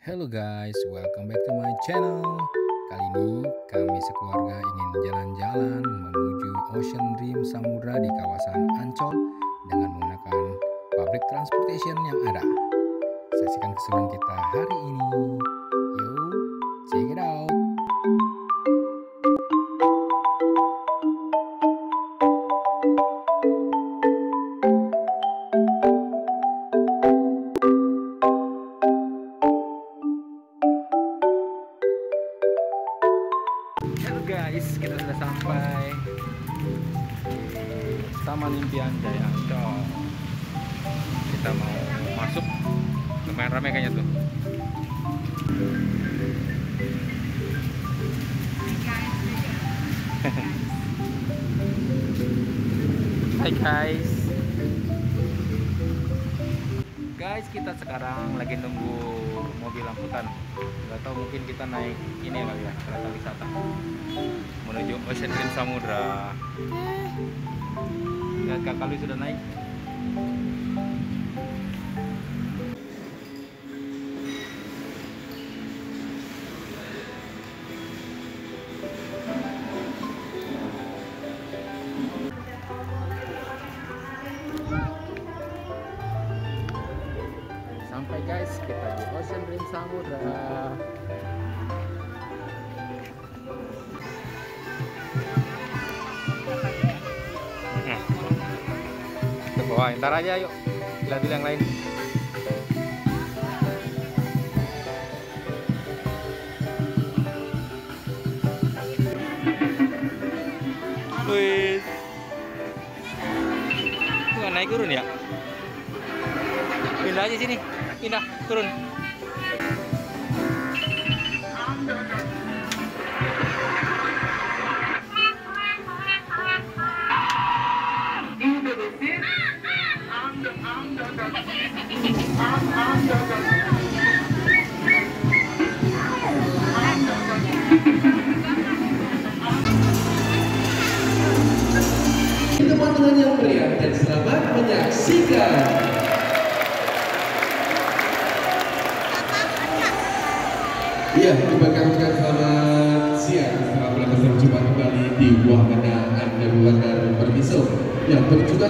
Hello guys, welcome back to my channel. Kali ini kami sekeluarga ingin jalan-jalan menuju Ocean Dream Samudra di kawasan Ancol dengan menggunakan public transportation yang ada. Saksikan keseruan kita hari ini. Yuk, check it out. Taman Impian Jaya Ancol. Kita mau masuk, lumayan ramai kayaknya tuh. Hai guys. Guys, kita sekarang lagi nunggu mobil angkutan. Gak tahu mungkin kita naik ini kali ya, kereta wisata menuju Ocean Dream Samudra. Kak Kalwi sudah naik. Sampai guys, kita di Ocean Dream Samudra. Bawah, ntar aja yuk. Lihat dulu yang lain. Wih. Bukan naik turun ya? Pindah aja sini. Pindah, turun. Teman-teman yang meriah dan selamat menyaksikan. Iya, terima kasih selamat siang. Selamat berjumpa kembali di Wahana Anda Wahana Permiso. Ya, perjumpaan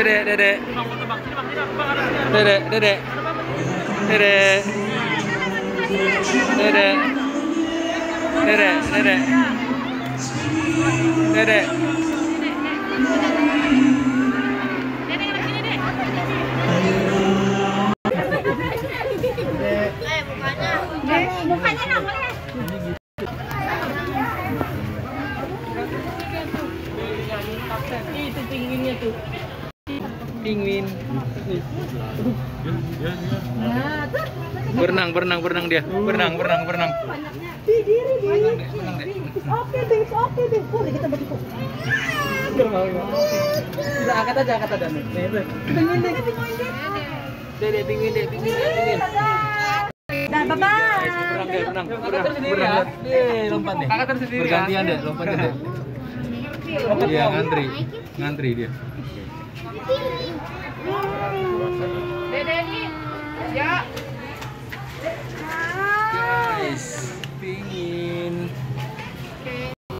Dedek. Dedek. Dedek. Dedek, dedek. Dedek. Mukanya nggak boleh. Itu pinginnya tuh. Nah, tuh. Berenang, berenang, berenang dia. Berenang, berenang, berenang. Di diri, di. Deh, deh. Oke deh, oke deh. Boleh kita berdua. Kita angkat aja, angkat aja. Itu. Pingin deh. Dedek, pingwin deh, pingwin deh, pingwin. Dan bye bye. Berenang deh, berenang. Berenang, berenang. Deh, lompat deh. Bergantian deh, lompat deh. Iya, ngantri. Ngantri dia. Dede ini. Ya. Guys, pingin.